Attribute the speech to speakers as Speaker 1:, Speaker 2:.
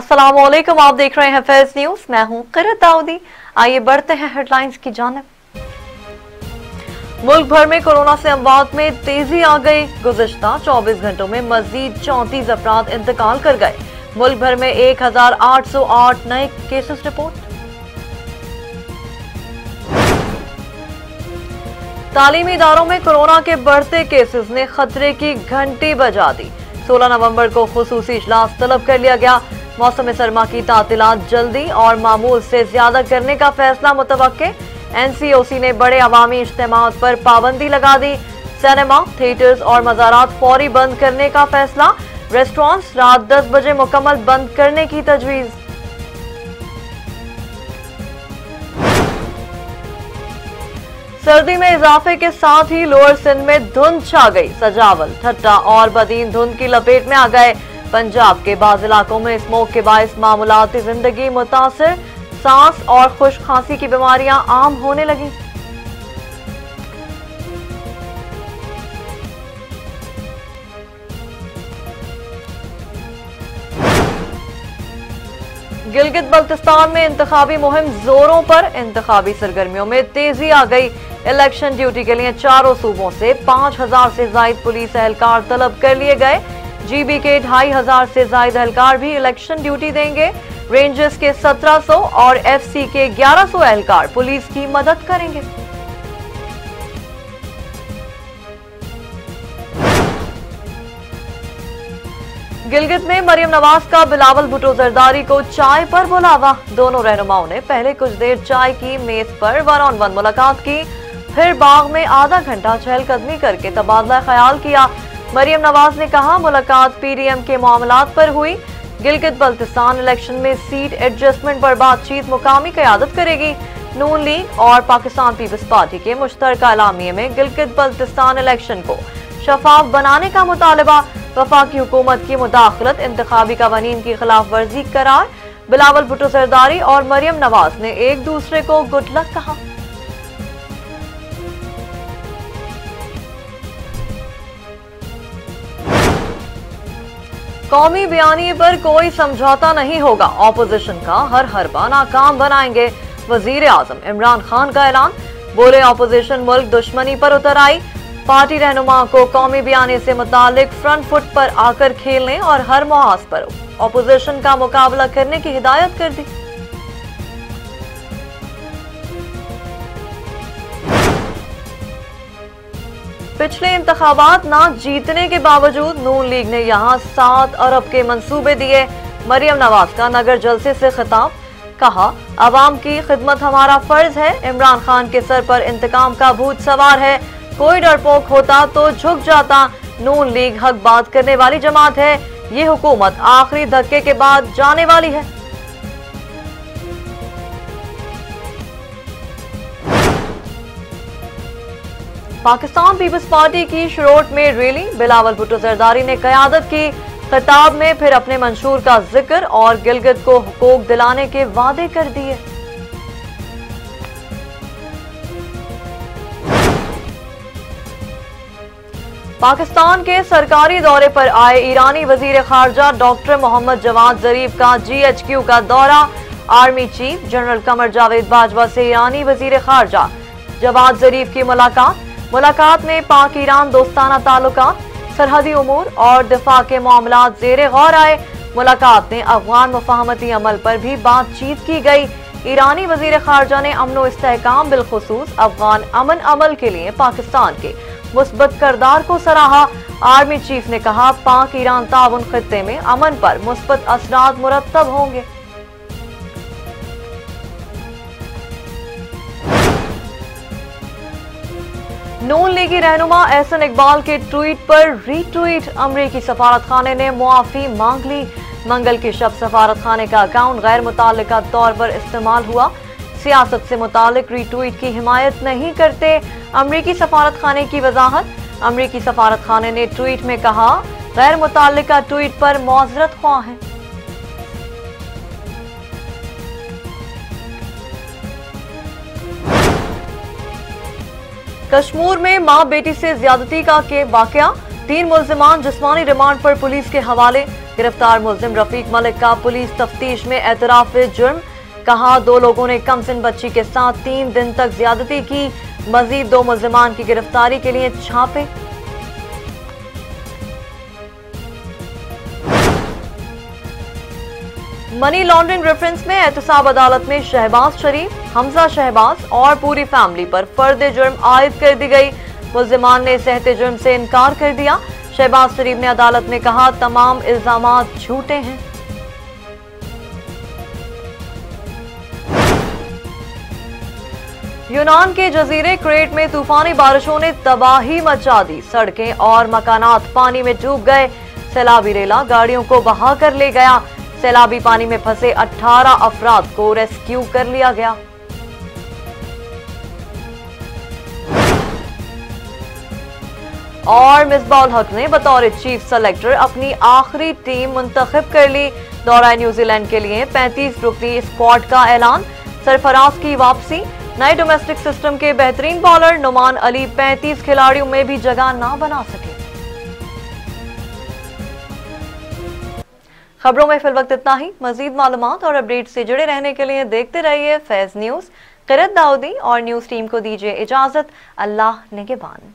Speaker 1: वालेकुम आप देख रहे हैं फैज न्यूज़ मैं हूँ किरत दाऊदी। आइए बढ़ते हैं हेडलाइंस की जानब। मुल्क भर में कोरोना से अमवात में तेज़ी आ गई। गुजश्ता 24 घंटों में मजीद चौंतीस अफराद इंतकाल कर गए। मुल्क भर में 1808 नए केसेस रिपोर्ट तालीमी इदारों में कोरोना के बढ़ते केसेस ने खतरे की घंटी बजा दी। 16 नवंबर को खसूसी इजलास तलब कर लिया गया। मौसम सरमा की तातीलात जल्दी और मामूल से ज़्यादा करने का फैसला मुतव एनसीओसी ने बड़े अवामी इज्तम पर पाबंदी लगा दी। सिनेमा, थिएटर्स और मज़ारात फौरी बंद करने का फैसला। रेस्टोरेंट्स रात 10 बजे मुकम्मल बंद करने की तजवीज़। सर्दी में इजाफे के साथ ही लोअर सिंध में धुंध छा गई। सजावल, ठट्टा और बदीन धुंध की लपेट में आ गए। पंजाब के बाज इलाकों में स्मोक के बायस मामूलाती ज़िंदगी मुतासर। सांस और खुश खांसी की बीमारियाँ आम होने लगी। गिलगित बल्तिस्तान में इंतबी मुहिम जोरों पर। इंतबी सरगर्मियों में तेज़ी आ गई। इलेक्शन ड्यूटी के लिए चारों सूबों से पाँच हज़ार से जायद पुलिस एहलकार तलब कर लिए गए। जीबी के ढाई हज़ार से जायद एहलकार भी इलेक्शन ड्यूटी देंगे। रेंजर्स के 1700 और एफसी के 1100 एहलकार पुलिस की मदद करेंगे। गिलगित में मरियम नवाज़ का बिलावल भुटो जरदारी को चाय पर बुलावा। दोनों रहनुमाओं ने पहले कुछ देर चाय की मेज पर वन ऑन वन मुलाकात की। फिर बाग में आधा घंटा चहलकदमी करके तबादला ख्याल किया। मरियम नवाज़ ने कहा, मुलाकात पीडीएम के मामला पर हुई। गिलगित बल्तिस्तान इलेक्शन में सीट एडजस्टमेंट पर बातचीत मुकामी क्यादत करेगी। नून लीग और पाकिस्तान पीपल्स पार्टी के मुश्तर अलामिये में गिलगित बल्तिस्तान इलेक्शन को शफाफ बनाने का मुतालबा वफाकी हुकूमत की मुदाखलत इंतबी कवानीन की खिलाफ वर्जी करार, बिलावल भुट्टो सरदारी और मरियम नवाज़ ने एक दूसरे को गुड लक कहा। कौमी बयानी पर कोई समझौता नहीं होगा। ऑपोजिशन का हर हर बाना काम बनाएँगे। वज़ीर आज़म इमरान खान का ऐलान। बोले ऑपोजिशन मुल्क दुश्मनी पर उतर आई। पार्टी रहनुमा को कौमी बयानी से मुतालिक फ्रंट फुट पर आकर खेलने और हर मुहाज पर ऑपोजिशन का मुकाबला करने की हिदायत कर दी। पिछले इंतबात ना जीतने के बावजूद नून लीग ने यहाँ सात अरब के मंसूबे दिए। मरियम नवाज़ का नगर जलसे से खिताब। कहा, आवाम की खिदमत हमारा फ़र्ज़ है। इमरान खान के सर पर इंतकाम का भूत सवार है। कोई डरपोक होता तो झुक जाता। नून लीग हक बात करने वाली जमात है। ये हुकूमत आखिरी धक्के के बाद जाने वाली है। पाकिस्तान पीपल्स पार्टी की शरोट में रैली बिलावल भुट्टो जरदारी ने कयादत की। खिताब में फिर अपने मंशूर का ज़िक्र और गिलगित को हुकूक दिलाने के वादे कर दिए। पाकिस्तान के सरकारी दौरे पर आए ईरानी वज़ीर खारजा डॉक्टर मोहम्मद जवाद जरीफ का जीएचक्यू का दौरा। Army chief general Qamar Javed Bajwa से ईरानी वज़ीर खारजा। जवाद जरीफ की मुलाकात। मुलाकात में पाक ईरान दोस्ताना ताल्लुक सरहदी उमूर और दिफा के मामला जेर गौर आए। मुलाकात में अफगान मफाहमती अमल पर भी बातचीत की गई। ईरानी वज़ीर खारजा ने अमनो इसकाम बिलखसूस अफगान अमन अमल के लिए पाकिस्तान के मुस्बत करदार को सराहा। आर्मी चीफ ने कहा, पाक ईरान ताउन खत्े में अमन पर मुस्बत असरात मुरतब होंगे। नून लीगी रहनुमा एहसन इकबाल के ट्वीट पर रीट्वीट अमरीकी सफारत खाने ने मुआफी मांग ली। मंगल के शब सफारत खाने का अकाउंट गैर मुतल तौर पर इस्तेमाल हुआ। सियासत से मुतालिक रीट्वीट की हिमायत नहीं करते अमरीकी सफारत खाने की वजाहत। अमरीकी सफारत खाने ने ट्वीट में कहा, गैर मुतल ट्वीट पर मौजरत ख्वाह है। कश्मीर में माँ बेटी से ज्यादती का के वाकया। तीन मुलजमान जिसमानी रिमांड पर पुलिस के हवाले। गिरफ़्तार मुलजिम रफीक मलिक का पुलिस तफ्तीश में एतराफ जुर्म। कहा, दो लोगों ने कम सिन बच्ची के साथ तीन दिन तक ज्यादती की। मजीद दो मुलजमान की गिरफ्तारी के लिए छापे। मनी लॉन्ड्रिंग रेफरेंस में एहतसाब अदालत में शहबाज शरीफ, हमजा शहबाज और पूरी फैमिली पर फर्द जुर्म आयद कर दी गई। मुलजमान ने सहते जुर्म से इनकार कर दिया। शहबाज शरीफ ने अदालत में कहा, तमाम इल्ज़ाम झूठे हैं। यूनान के जजीरे क्रेट में तूफानी बारिशों ने तबाही मचा दी। सड़कें और मकानात पानी में डूब गए। सैलाबी रेला गाड़ियों को बहा कर ले गया। सैलाबी पानी में फंसे 18 अफराद को रेस्क्यू कर लिया गया। और मिसबाउल हक ने बतौर चीफ सेलेक्टर अपनी आखिरी टीम मुंतखब कर ली। दौरा न्यूजीलैंड के लिए 35 रुकनी स्क्वाड का ऐलान। सरफराज की वापसी, नए डोमेस्टिक सिस्टम के बेहतरीन बॉलर नुमान अली 35 खिलाड़ियों में भी जगह ना बना सके। खबरों में फिल वक्त इतना ही। मजीद मालूम और अपडेट से जुड़े रहने के लिए देखते रहिए फैज न्यूज़। किरत दाऊदी और न्यूज़ टीम को दीजिए इजाज़त। अल्लाह निगेबान।